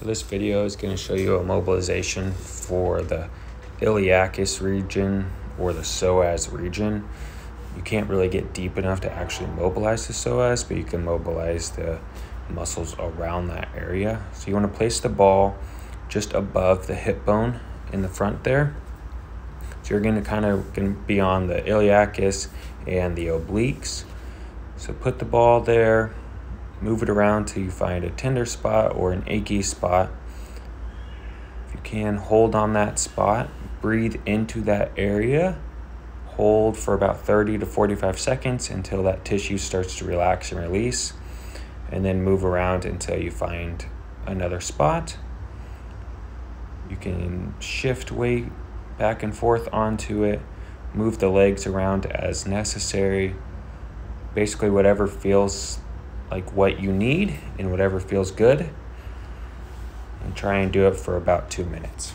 So this video is going to show you a mobilization for the iliacus region or the psoas region. You can't really get deep enough to actually mobilize the psoas, but you can mobilize the muscles around that area. So you want to place the ball just above the hip bone in the front there. So you're going to kind of to be on the iliacus and the obliques. So put the ball there, move it around till you find a tender spot or an achy spot. If you can, hold on that spot, breathe into that area, hold for about 30 to 45 seconds until that tissue starts to relax and release, and then move around until you find another spot. You can shift weight back and forth onto it, move the legs around as necessary. Basically, whatever feels like what you need and whatever feels good and try and do it for about two minutes.